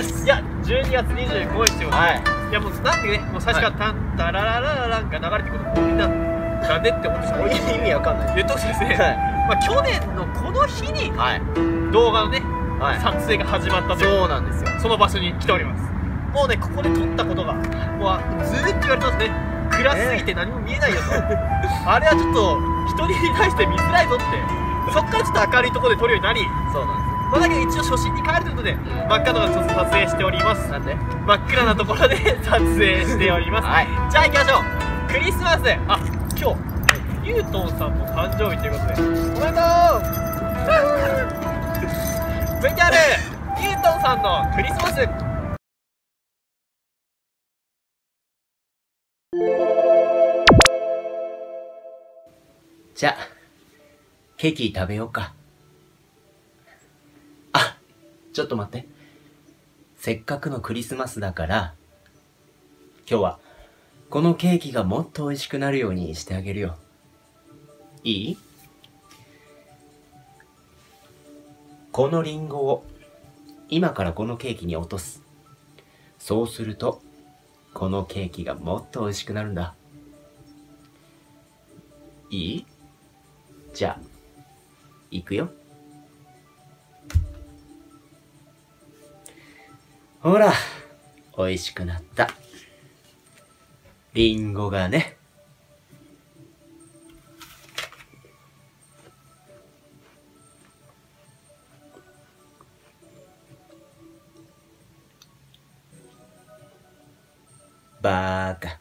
いや12月25日を、はい。いやもうなんでねもう最初からタンタララララランが流れてくるのみんななんでって思ってしまうい意味わかんない言っとくとですね、まあ、去年のこの日にはい動画のね、はい撮影が始まったというそうなんですよその場所に来ておりますもうねここで撮ったことがもうずーっと言われてますね暗すぎて何も見えないよと、あれはちょっと人に対して見づらいぞってそっからちょっと明るいところで撮るようになりそうなんですまあ、だけど一応初心に帰るということで真っ赤なところで撮影しております。すなんで？真っ暗なところで 撮影しております、はい。じゃあ行きましょう。クリスマス。あ今日ゆうとんさんの誕生日ということで。おめでとう。VTR ゆうとんさんのクリスマス。じゃあケーキ食べようか。あちょっと待って。せっかくのクリスマスだから今日はこのケーキがもっと美味しくなるようにしてあげるよ。いい？このリンゴを今からこのケーキに落とす。そうするとこのケーキがもっと美味しくなるんだ。いい？じゃあ、行くよ。ほら、美味しくなった。リンゴがね。バーカ。